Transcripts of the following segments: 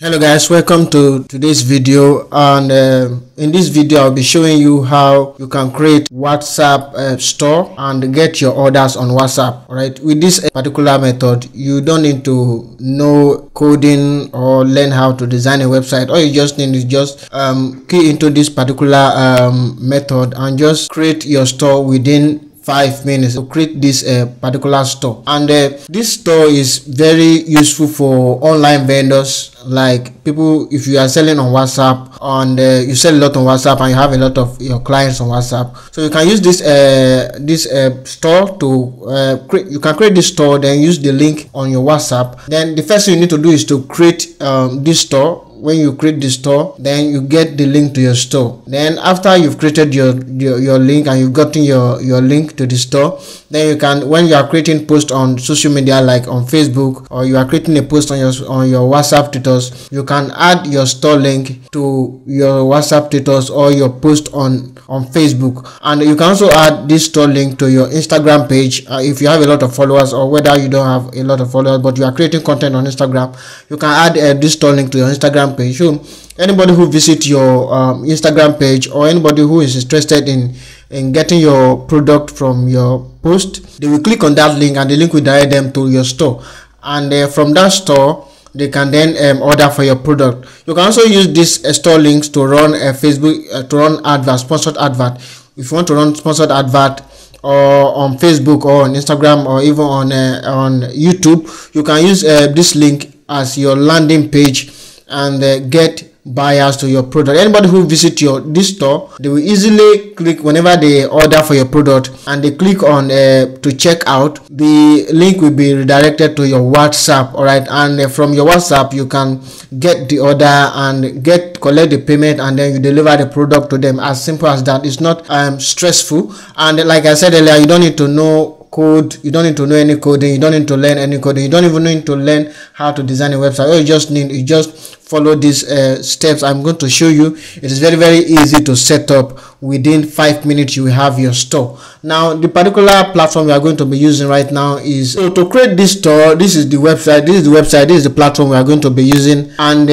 hello guys. Welcome to today's video. And uh, in this video i'll be showing you how you can create whatsapp uh, store and get your orders on whatsapp. Right. With this particular method you don't need to know coding or learn how to design a website. All you just need is just um, key into this particular um, method and just create your store within five minutes to create this uh, particular store. And uh, this store is very useful for online vendors. Like people if you are selling on whatsapp and uh, you sell a lot on whatsapp and you have a lot of your clients on whatsapp. So you can use this uh, this uh, store to uh, create you can create this store then use the link on your whatsapp. Then the first thing you need to do is to create um, this store when you create the store then you get the link to your store. Then after you've created your your, your link and you've gotten your your link to the store then you can when you are creating post on social media like on facebook or you are creating a post on your on your whatsapp status you can add your store link to your whatsapp status or your post on on facebook. And you can also add this store link to your instagram page. Uh, if you have a lot of followers or whether you don't have a lot of followers but you are creating content on instagram you can add uh, this store link to your instagram instagram page. So anybody who visit your um, instagram page or anybody who is interested in in getting your product from your post they will click on that link and the link will direct them to your store. And uh, from that store they can then um, order for your product. You can also use these uh, store links to run a facebook uh, to run advert sponsored advert. If you want to run sponsored advert or on facebook or on instagram or even on uh, on youtube you can use uh, this link as your landing page and uh, get buyers to your product. Anybody who visit your this store they will easily click whenever they order for your product and they click on uh, to check out. The link will be redirected to your whatsapp all right and uh, from your whatsapp you can get the order and get collect the payment and then you deliver the product to them. As simple as that. It's not um, stressful. And like i said earlier you don't need to know code. You don't need to know any coding. You don't need to learn any coding. You don't even need to learn how to design a website. All you just need you just follow these uh, steps i'm going to show you. It is very very easy to set up. Within five minutes you have your store. Now the particular platform we are going to be using right now is so to create this store this is the website this is the website this is the platform we are going to be using. And uh,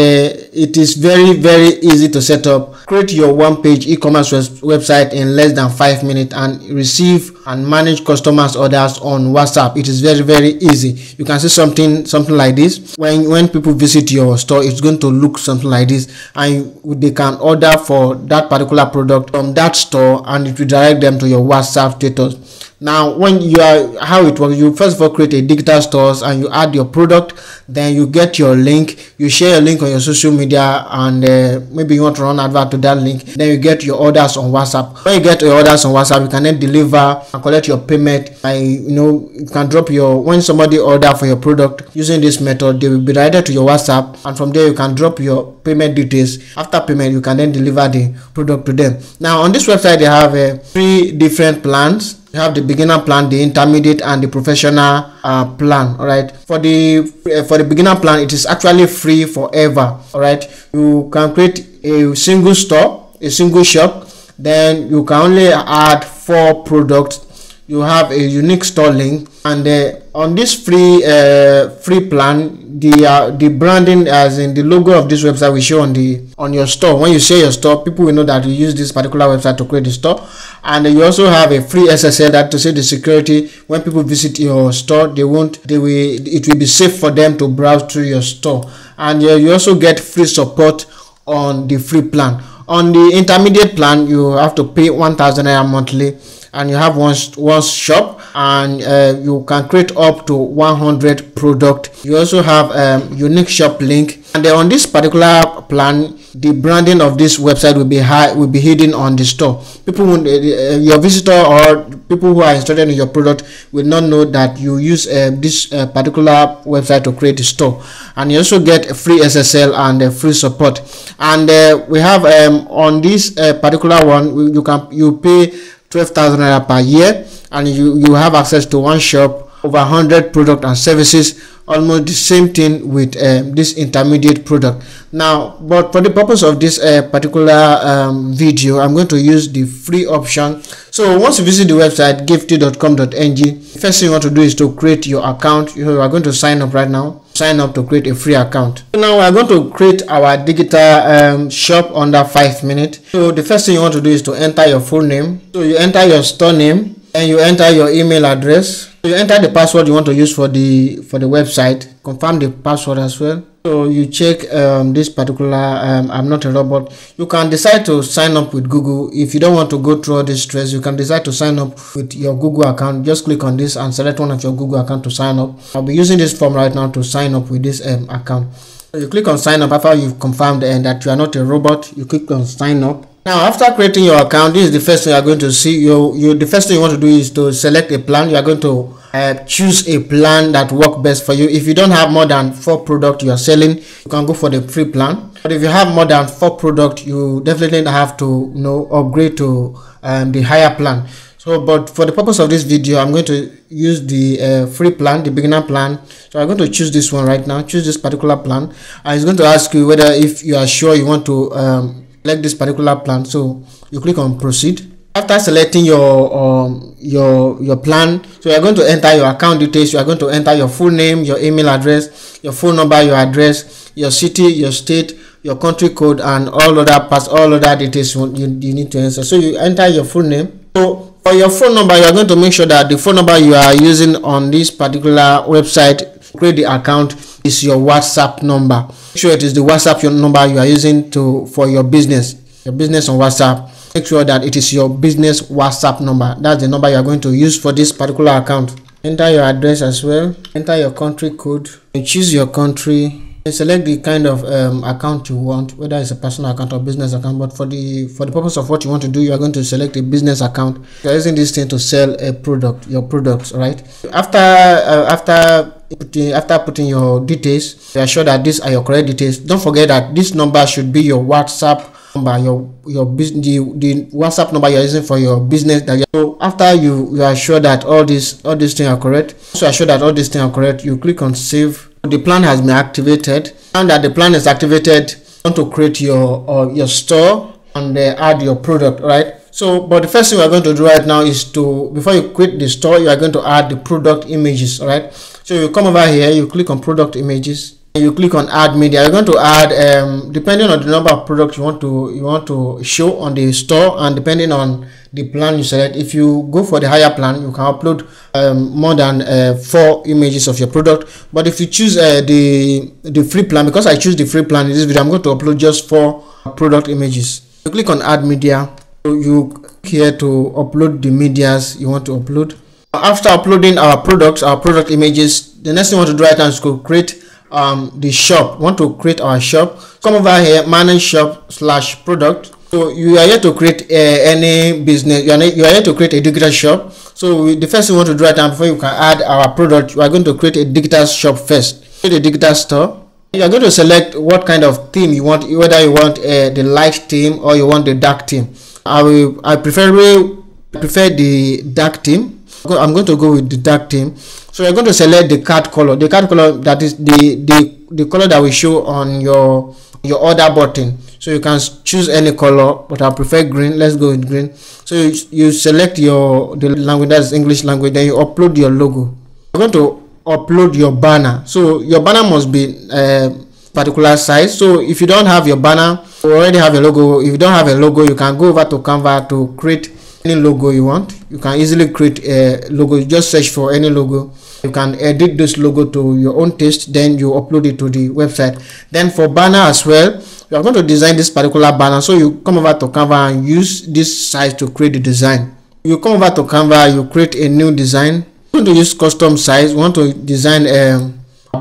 it is very very easy to set up. Create your one page e-commerce website in less than five minutes and receive and manage customers orders on whatsapp. It is very very easy. You can see something something like this. When when people visit your store it's going to to look something like this and they can order for that particular product from that store and it will direct them to your whatsapp status now when you are how it works you first of all create a digital stores and you add your product then you get your link you share your link on your social media and uh, maybe you want to run advert to that link then you get your orders on whatsapp. When you get your orders on whatsapp you can then deliver and collect your payment and you know you can drop your when somebody order for your product using this method they will be directed to your whatsapp and from there you can drop your payment details. After payment you can then deliver the product to them. Now on this website they have uh, three different plans you have the beginner plan the intermediate and the professional uh, plan all right for the uh, for the beginner plan it is actually free forever all right you can create a single store a single shop then you can only add four products you have a unique store link and uh, on this free uh, free plan the uh, the branding as in the logo of this website will show on the on your store. When you share your store people will know that you use this particular website to create the store. And you also have a free ssl that to say the security. When people visit your store they won't they will it will be safe for them to browse through your store. And you also get free support on the free plan. On the intermediate plan you have to pay 1000 naira monthly and you have one one shop and uh, you can create up to 100 product. You also have um, unique shop link. And then on this particular plan the branding of this website will be high will be hidden on the store. People will, uh, your visitor or people who are interested in your product will not know that you use uh, this uh, particular website to create a store. And you also get a free ssl and a free support. And uh, we have um, on this uh, particular one you can you pay 12,000 naira per year and you you have access to one shop over 100 product and services almost the same thing with um, this intermediate product. Now but for the purpose of this uh, particular um, video i'm going to use the free option. So once you visit the website gifty.com.ng first thing you want to do is to create your account. You are going to sign up right now sign up to create a free account. So now we're going to create our digital um, shop under five minutes so the first thing you want to do is to enter your full name. So you enter your store name and you enter your email address. So you enter the password you want to use for the for the website. Confirm the password as well so you check um, this particular um, i'm not a robot. You can decide to sign up with google. If you don't want to go through all this stress you can decide to sign up with your google account. Just click on this and select one of your google account to sign up. I'll be using this form right now to sign up with this um, account. So you click on sign up after you've confirmed and that you are not a robot. You click on sign up now after creating your account this is the first thing you are going to see. You you the first thing you want to do is to select a plan. You are going to uh, choose a plan that work best for you. If you don't have more than four products you are selling you can go for the free plan. But if you have more than four products you definitely have to you know upgrade to um, the higher plan. So but for the purpose of this video i'm going to use the uh, free plan the beginner plan. So i'm going to choose this one right now. Choose this particular plan. And it's going to ask you whether if you are sure you want to um, select this particular plan. So you click on proceed. After selecting your um, your your plan so you're going to enter your account details. You are going to enter your full name your email address your phone number your address your city your state your country code and all other parts all other details you, you, need to enter. So you enter your full name. So for your phone number you are going to make sure that the phone number you are using on this particular website create the account is your whatsapp number. Make sure it is the whatsapp number you are using to for your business. Your business on whatsapp. Make sure that it is your business whatsapp number. That's the number you are going to use for this particular account. Enter your address as well. Enter your country code. And choose your country select the kind of um, account you want whether it's a personal account or business account but for the for the purpose of what you want to do you are going to select a business account. You're using this thing to sell a product your products right? After uh, after putting after putting your details you are sure that these are your correct details. Don't forget that this number should be your whatsapp number your your business the, the whatsapp number you're using for your business that so after you you are sure that all these all these things are correct so are sure that all these things are correct you click on save the plan has been activated and that the plan is activated want to create your uh, your store and uh, add your product right? So but the first thing we're going to do right now is to before you quit the store you are going to add the product images right? So you come over here you click on product images you click on add media you're going to add um, depending on the number of products you want to you want to show on the store and depending on the plan you select. If you go for the higher plan you can upload um, more than uh, four images of your product. But if you choose uh, the the free plan because i choose the free plan in this video i'm going to upload just four product images. You click on add media so you here to upload the medias you want to upload. After uploading our products our product images the next thing you want to do right now is to create um the shop. Want to create our shop. Come over here manage shop slash product. So you are here to create uh, any business. You are, you are here to create a digital shop. So we, the first thing we want to do right now before you can add our product we are going to create a digital shop first. Create a digital store. You are going to select what kind of theme you want whether you want uh, the light theme or you want the dark theme. I will i preferably prefer the dark theme. I'm going to go with the dark theme so you're going to select the card color the card color that is the the the color that will show on your your order button. So you can choose any color but i prefer green. Let's go with green. So you, you select your the language that's english language then you upload your logo. You're going to upload your banner. So your banner must be uh, particular size. So if you don't have your banner you already have a logo. If you don't have a logo you can go over to canva to create any logo you want. You can easily create a logo. Just search for any logo you can edit this logo to your own taste then you upload it to the website. Then for banner as well you are going to design this particular banner. So you come over to canva and use this size to create the design. You come over to canva you create a new design. You want to use custom size you want to design a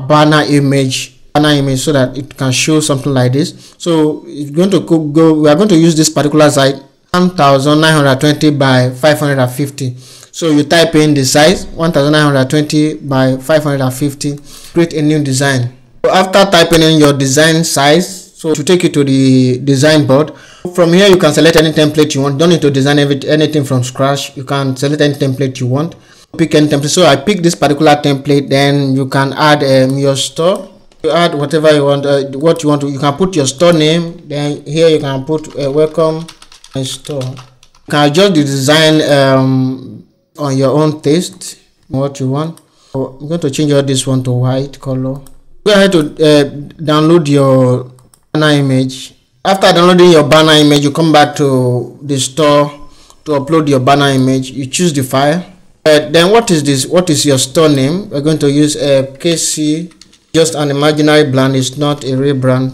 banner image banner image so that it can show something like this. So it's going to go we are going to use this particular size 1920 by 550 so you type in the size 1920 by 550 create a new design. So after typing in your design size so to take you to the design board from here you can select any template you want. Don't need to design anything from scratch. You can select any template you want. Pick any template. So i pick this particular template then you can add um, your store. You add whatever you want uh, what you want to you can put your store name then here you can put uh, welcome store. You can adjust the design um, on your own taste what you want. So i'm going to change all this one to white color. Go ahead to uh, download your banner image. After downloading your banner image you come back to the store to upload your banner image. You choose the file. Uh, then what is this what is your store name? We're going to use a uh, kc just an imaginary brand. It's not a real brand.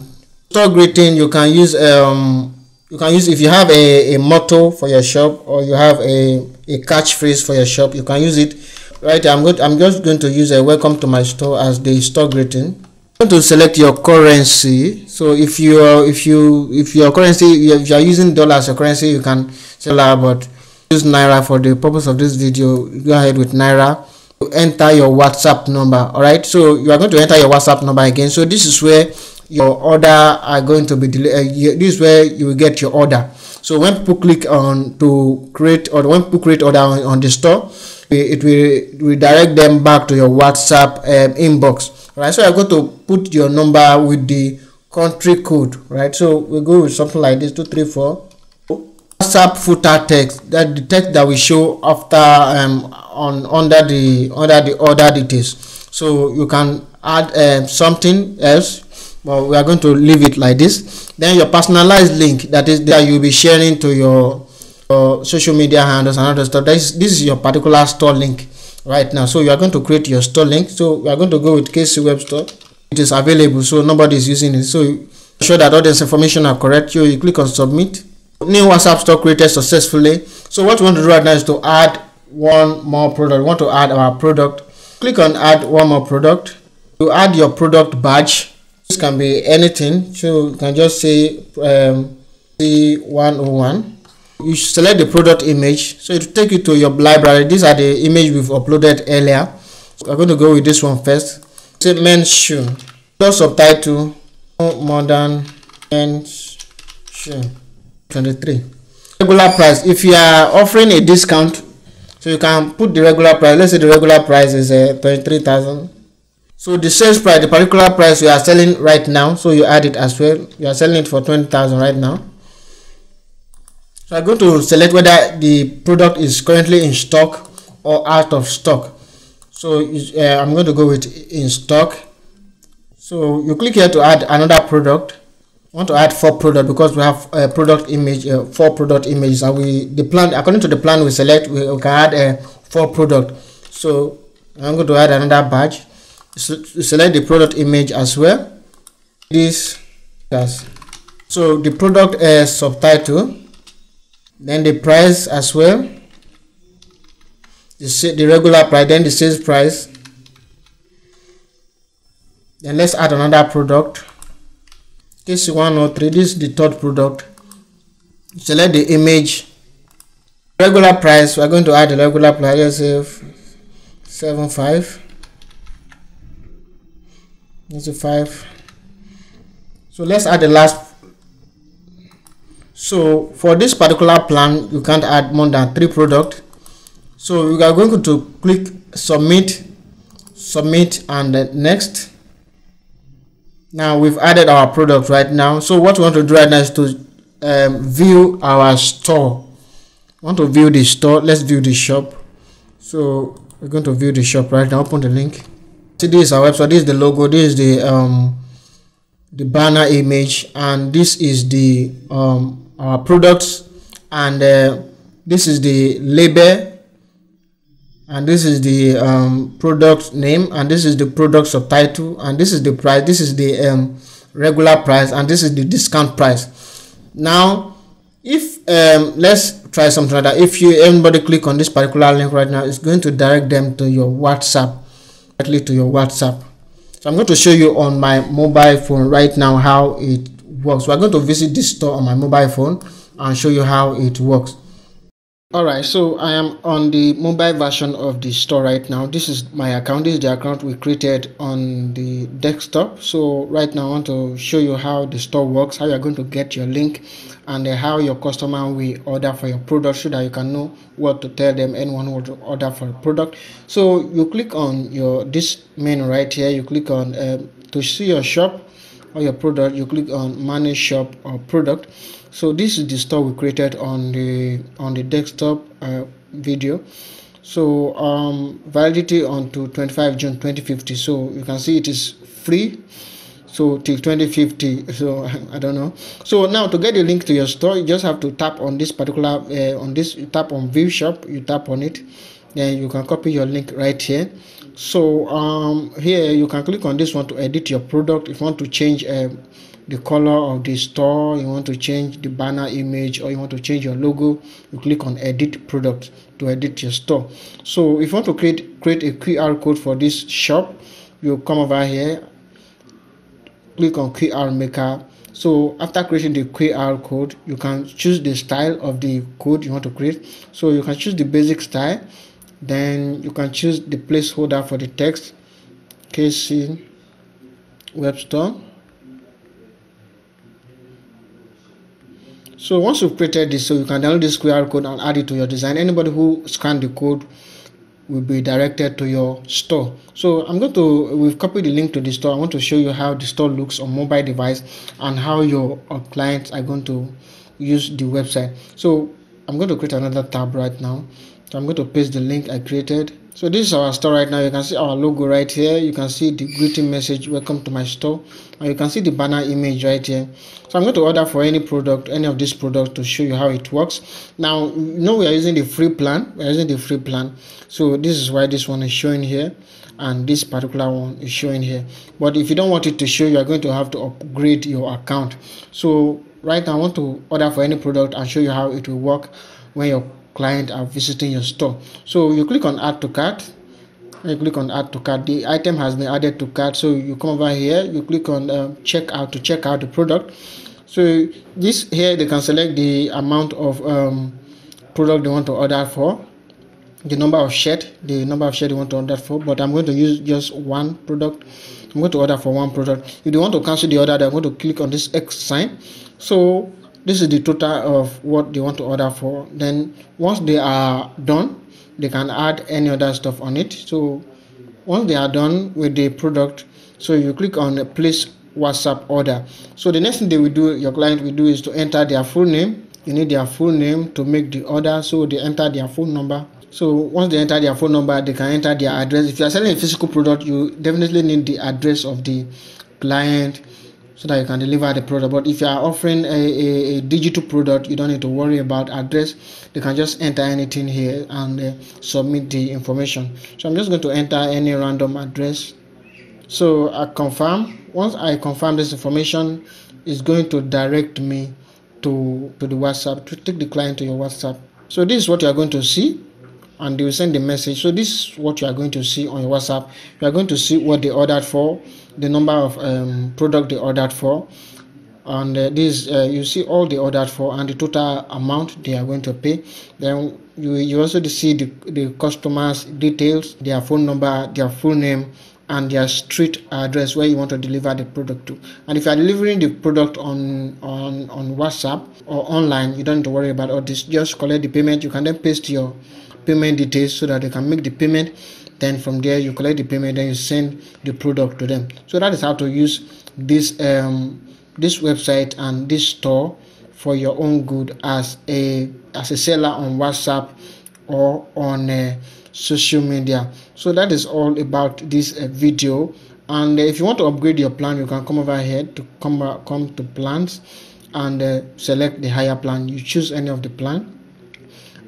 Store greeting you can use um you can use if you have a, a motto for your shop or you have a, a catchphrase for your shop you can use it. Right i'm good i'm just going to use a welcome to my store as the store greeting. Going to select your currency. So if you are if you if your currency if you are using dollar as your currency you can sell out but use naira for the purpose of this video. Go ahead with naira. Enter your whatsapp number all right so you are going to enter your whatsapp number again. So this is where your order are going to be delayed uh, this is where you will get your order. So when people click on to create or when people create order on, on the store it will redirect them back to your whatsapp um, inbox right? So i'm going to put your number with the country code right? So we go with something like this two three four. Whatsapp footer text that the text that we show after um on under the under the order details. So you can add um, something else but we are going to leave it like this. Then your personalized link that is that you'll be sharing to your, social media handles and other stuff. This, this is your particular store link right now. So you are going to create your store link. So we are going to go with kc web store. It is available so nobody is using it. So sure that all this information are correct. So you click on submit. New whatsapp store created successfully. So what we want to do right now is to add one more product. We want to add our product. Click on add one more product. To add your product badge this can be anything. So you can just say um, c101 you select the product image. So it will take you to your library. These are the image we've uploaded earlier. So i'm going to go with this one first. Say men's shoe plus subtitle modern men's shoe 23 regular price. If you are offering a discount so you can put the regular price. Let's say the regular price is uh, 23,000 so the sales price the particular price you are selling right now so you add it as well you are selling it for 20,000 right now so I'm going to select whether the product is currently in stock or out of stock. So uh, I'm going to go with in stock. So you click here to add another product. I want to add four product because we have a product image, uh, four product images, and we the plan according to the plan we select, we, can add a uh, four product. So I'm going to add another badge. Select the product image as well. This, yes. So the product uh, subtitle then the price as well. The, the regular price then the sales price. Then let's add another product. This is 103 this is the third product. Select the image. Regular price we're going to add the regular price let's say 75 this is 5 so let's add the last. So for this particular plan you can't add more than three products so we are going to click submit submit and next. Now we've added our product right now. So what we want to do right now is to um, view our store. I want to view the store. Let's view the shop. So we're going to view the shop right now. Open the link this is our website this is the logo this is the um the banner image and this is the um our products and uh, this is the label and this is the um, product name and this is the product subtitle and this is the price this is the um, regular price and this is the discount price now if um, let's try something like that if you anybody click on this particular link right now it's going to direct them to your whatsapp directly to your whatsapp so i'm going to show you on my mobile phone right now how it works. We're going to visit this store on my mobile phone and show you how it works. Alright, so I am on the mobile version of the store right now. This is my account. This is the account we created on the desktop. So right now I want to show you how the store works, how you're going to get your link and how your customer will order for your product so that you can know what to tell them anyone to order for a product. So you click on your this menu right here. You click on uh, to see your shop or your product you click on manage shop or product so this is the store we created on the on the desktop uh, video so um, validity to 25 June 2050 so you can see it is free so till 2050 so i don't know. So now to get the link to your store you just have to tap on this particular uh, on this you tap on view shop you tap on it. Then you can copy your link right here. So um here you can click on this one to edit your product. If you want to change uh, the color of the store you want to change the banner image or you want to change your logo you click on edit product to edit your store. So if you want to create create a qr code for this shop you come over here click on qr maker. So after creating the qr code you can choose the style of the code you want to create. So you can choose the basic style. Then you can choose the placeholder for the text. Kc web store. So once you've created this so you can download this qr code and add it to your design. Anybody who scan the code will be directed to your store. So i'm going to we've copied the link to the store. I want to show you how the store looks on mobile device and how your uh, clients are going to use the website. So i'm going to create another tab right now. So i'm going to paste the link i created so this is our store right now. You can see our logo right here. You can see the greeting message welcome to my store. And you can see the banner image right here. So i'm going to order for any product any of these products to show you how it works. Now you know we are using the free plan. We're using the free plan. So this is why this one is showing here and this particular one is showing here. But if you don't want it to show you are going to have to upgrade your account. So right now i want to order for any product and show you how it will work when your client are visiting your store. So you click on add to cart. You click on add to cart the item has been added to cart. So you come over here you click on uh, check out to check out the product. So this here they can select the amount of um, product they want to order for the number of shirt the number of shirt you want to order for but i'm going to use just one product. I'm going to order for one product. If you want to cancel the order they're going to click on this x sign. So this is the total of what they want to order for. Then once they are done they can add any other stuff on it. So once they are done with the product so you click on place whatsapp order. So the next thing they will do your client will do is to enter their full name. You need their full name to make the order so they enter their phone number. So once they enter their phone number they can enter their address. If you are selling a physical product you definitely need the address of the client so that you can deliver the product. But if you are offering a, a, a, digital product you don't need to worry about address. You can just enter anything here and uh, submit the information. So i'm just going to enter any random address. So i confirm once i confirm this information it's going to direct me to to the whatsapp to take the client to your whatsapp. So this is what you are going to see and they will send the message. So this is what you are going to see on your whatsapp. You are going to see what they ordered for the number of um, product they ordered for. And uh, this uh, you see all they ordered for and the total amount they are going to pay. Then you, you also see the, the customers details their phone number their full name and their street address where you want to deliver the product to. And if you are delivering the product on on on whatsapp or online you don't need to worry about all this. Just collect the payment. You can then paste your payment details so that they can make the payment. Then from there you collect the payment then you send the product to them. So that is how to use this um this website and this store for your own good as a as a seller on whatsapp or on uh, social media. So that is all about this uh, video. And uh, if you want to upgrade your plan you can come over here to come come to plans and uh, select the higher plan. You choose any of the plan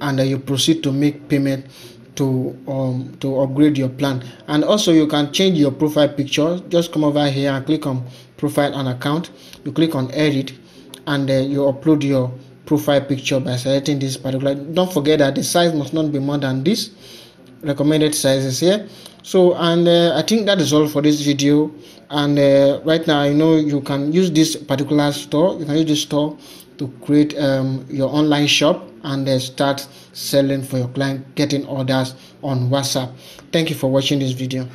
and you proceed to make payment to um to upgrade your plan. And also you can change your profile picture. Just come over here and click on profile and account. You click on edit and you upload your profile picture by selecting this particular. Don't forget that the size must not be more than this. Recommended sizes here. So and uh, i think that is all for this video. And uh, right now i know you can use this particular store. You can use this store to create um, your online shop and then start selling for your client getting orders on whatsapp. Thank you for watching this video